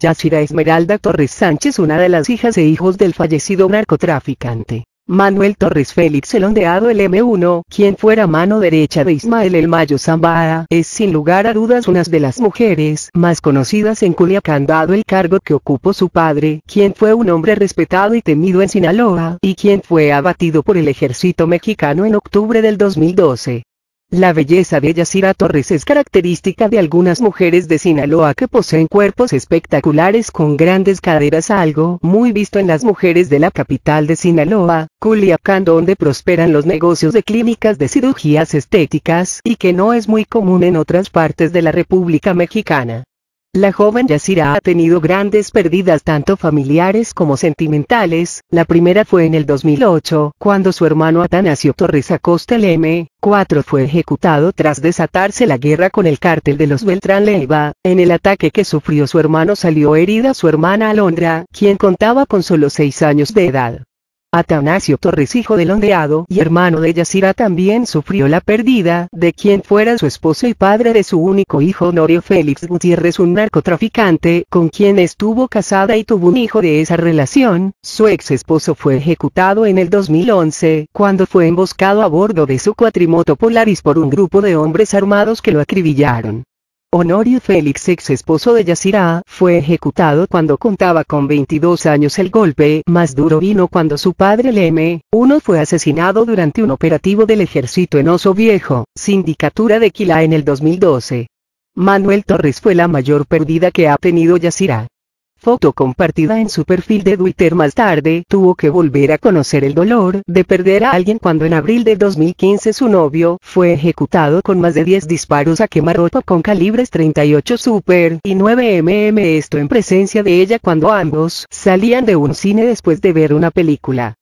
Yasira Esmeralda Torres Sánchez una de las hijas e hijos del fallecido narcotraficante. Manuel Torres Félix el ondeado el M1, quien fuera mano derecha de Ismael el Mayo Zambada, es sin lugar a dudas una de las mujeres más conocidas en Culiacán dado el cargo que ocupó su padre, quien fue un hombre respetado y temido en Sinaloa, y quien fue abatido por el ejército mexicano en octubre del 2012. La belleza de Yasira Torres es característica de algunas mujeres de Sinaloa que poseen cuerpos espectaculares con grandes caderas algo muy visto en las mujeres de la capital de Sinaloa, Culiacán donde prosperan los negocios de clínicas de cirugías estéticas y que no es muy común en otras partes de la República Mexicana. La joven Yasira ha tenido grandes pérdidas tanto familiares como sentimentales, la primera fue en el 2008, cuando su hermano Atanasio Torres Acosta el M4 fue ejecutado tras desatarse la guerra con el cártel de los Beltrán Leiva, en el ataque que sufrió su hermano salió herida su hermana Alondra, quien contaba con solo 6 años de edad. Atanasio Torres hijo del ondeado y hermano de Yasira también sufrió la pérdida de quien fuera su esposo y padre de su único hijo Honorio Félix Gutiérrez un narcotraficante con quien estuvo casada y tuvo un hijo de esa relación, su ex esposo fue ejecutado en el 2011 cuando fue emboscado a bordo de su cuatrimoto Polaris por un grupo de hombres armados que lo acribillaron. Honorio Félix, ex esposo de Yasira, fue ejecutado cuando contaba con 22 años. El golpe más duro vino cuando su padre Leme, uno fue asesinado durante un operativo del ejército en Oso Viejo, sindicatura de Quila en el 2012. Manuel Torres fue la mayor pérdida que ha tenido Yasira. Foto compartida en su perfil de Twitter más tarde, tuvo que volver a conocer el dolor de perder a alguien cuando en abril de 2015 su novio fue ejecutado con más de 10 disparos a quemarropa con calibres 38 Super y 9 mm esto en presencia de ella cuando ambos salían de un cine después de ver una película.